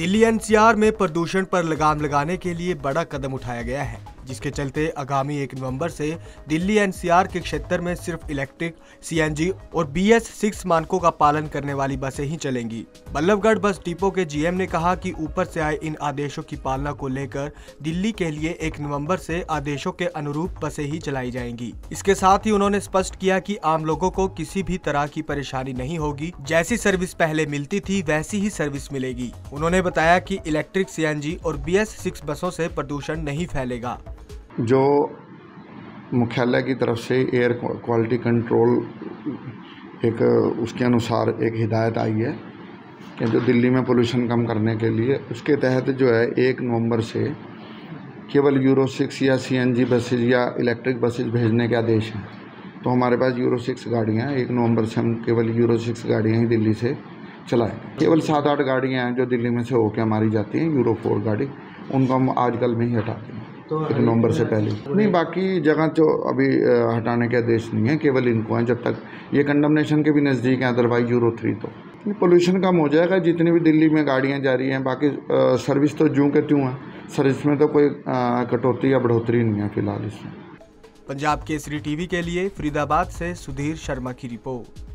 Delhi NCR में प्रदूषण पर लगाम लगाने के लिए बड़ा कदम उठाया गया है। जिसके चलते आगामी एक नवंबर से दिल्ली एनसीआर के क्षेत्र में सिर्फ़ इलेक्ट्रिक, सीएनजी और बीएस सिक्स मानकों का पालन करने वाली बसें ही चलेंगी। बल्लभगढ़ बस डिपो के जीएम ने कहा कि ऊपर से आए इन आदेशों की पालना को लेकर दिल्ली के लिए एक नवंबर से आदेशों के अनुरूप बसें ही चलाई जाएँगी। इसके साथ ही उन्होंने स्पष्ट किया की कि आम लोगों को किसी भी तरह की परेशानी नहीं होगी। जैसी सर्विस पहले मिलती थी, वैसी ही सर्विस मिलेगी। उन्होंने बताया की इलेक्ट्रिक, सीएनजी और बी एस सिक्स बसों से प्रदूषण नहीं फैलेगा। जो मुख्यालय की तरफ़ से एयर क्वालिटी कंट्रोल एक, उसके अनुसार एक हिदायत आई है कि जो दिल्ली में पोल्यूशन कम करने के लिए, उसके तहत जो है, एक नवंबर से केवल यूरो सिक्स या सीएनजी बसेज या इलेक्ट्रिक बसेज भेजने के आदेश हैं। तो हमारे पास यूरो सिक्स गाड़ियाँ एक नवंबर से हम केवल यूरो सिक्स गाड़ियाँ ही दिल्ली से चलाएँ। केवल सात आठ गाड़ियाँ हैं जो दिल्ली में से होकर हमारी जाती हैं यूरो फोर गाड़ी, उनको हम आजकल में ही हटाते हैं। तो एक नवंबर से पहले। नहीं बाकी जगह तो अभी हटाने के आदेश नहीं है केवल इनको हैं जब तक। ये कंडमनेशन के भी नज़दीक हैं अदरवाइज़ यूरो थ्री तो। पोल्यूशन कम हो जाएगा जितनी भी दिल्ली में गाड़ियाँ जा रही हैं बाकी सर्विस तो जूँ के त्यों हैं। सर्विस में तो कोई कटौती या बढ़ोतरी नहीं है फ़िलहाल इसमें। पंजाब केसरी टीवी के लिए फरीदाबाद से सुधीर शर्मा की रिपोर्ट।